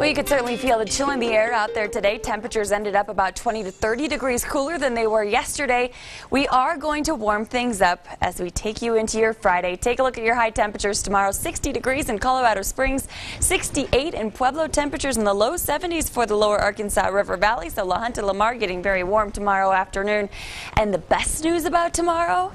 Well, you could certainly feel the chill in the air out there today. Temperatures ended up about 20 to 30 degrees cooler than they were yesterday. We are going to warm things up as we take you into your Friday. Take a look at your high temperatures tomorrow. 60 degrees in Colorado Springs, 68 in Pueblo. Temperatures in the low 70s for the lower Arkansas River Valley. So La Junta Lamar getting very warm tomorrow afternoon. And the best news about tomorrow?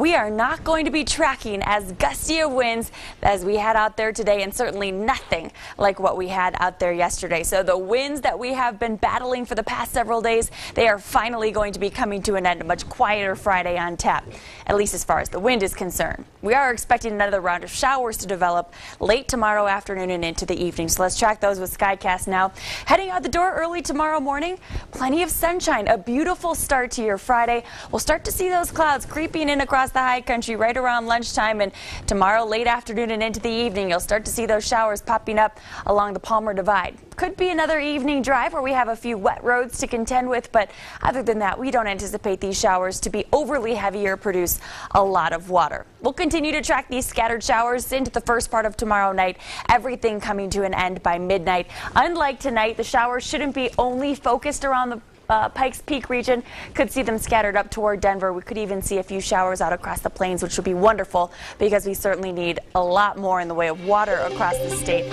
We are not going to be tracking as gusty of winds as we had out there today and certainly nothing like what we had out there yesterday. So the winds that we have been battling for the past several days, they are finally going to be coming to an end. A much quieter Friday on tap, at least as far as the wind is concerned. We are expecting another round of showers to develop late tomorrow afternoon and into the evening. So let's track those with Skycast now. Heading out the door early tomorrow morning, plenty of sunshine, a beautiful start to your Friday. We'll start to see those clouds creeping in across across the high country right around lunchtime and tomorrow late afternoon and into the evening. You'll start to see those showers popping up along the Palmer Divide. Could be another evening drive where we have a few wet roads to contend with, but other than that, we don't anticipate these showers to be overly heavy or produce a lot of water. We'll continue to track these scattered showers into the first part of tomorrow night, everything coming to an end by midnight. Unlike tonight, the showers shouldn't be only focused around the uh, Pikes Peak region. Could see them scattered up toward Denver. We could even see a few showers out across the plains, which would be wonderful because we certainly need a lot more in the way of water across the state,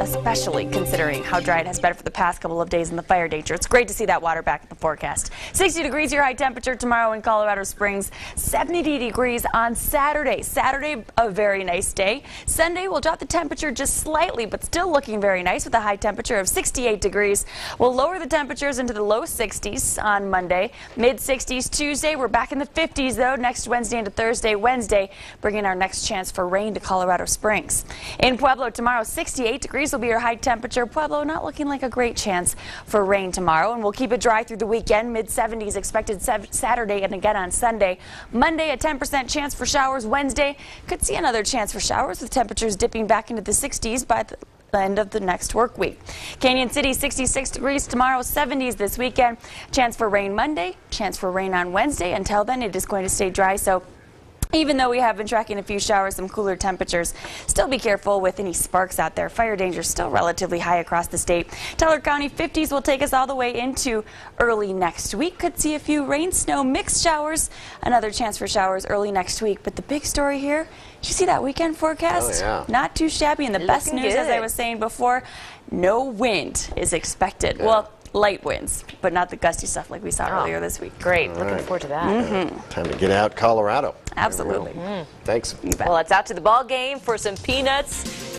especially considering how dry it has been for the past couple of days in the fire danger. It's great to see that water back in the forecast. 60 degrees your high temperature tomorrow in Colorado Springs, 70 degrees on Saturday. Saturday, a very nice day. Sunday, we'll drop the temperature just slightly, but still looking very nice with a high temperature of 68 degrees. We'll lower the temperatures into the low 60s on Monday, mid 60s Tuesday. We're back in the 50s though next Wednesday into Thursday. Wednesday, bringing our next chance for rain to Colorado Springs. In Pueblo tomorrow, 68 degrees will be your high temperature. Pueblo not looking like a great chance for rain tomorrow, and we'll keep it dry through the weekend. Mid 70s expected Saturday and again on Sunday. Monday, a 10% chance for showers. Wednesday, could see another chance for showers with temperatures dipping back into the 60s by the end of the next work week. Cañon City 66 degrees tomorrow, 70s this weekend. Chance for rain Monday, chance for rain on Wednesday. Until then, it is going to stay dry. So even though we have been tracking a few showers, some cooler temperatures, still be careful with any sparks out there. Fire danger is still relatively high across the state. Teller County 50s will take us all the way into early next week. Could see a few rain, snow, mixed showers. Another chance for showers early next week. But the big story here, did you see that weekend forecast? Oh, yeah. Not too shabby. And the Looking best news, good. as I was saying before, no wind is expected. Yeah. Well, light winds, but not the gusty stuff like we saw Oh. earlier this week. Great. Looking right. forward to that. Mm-hmm. Time to get out Colorado. Absolutely. Thanks. You bet. Well, it's out to the ball game for some peanuts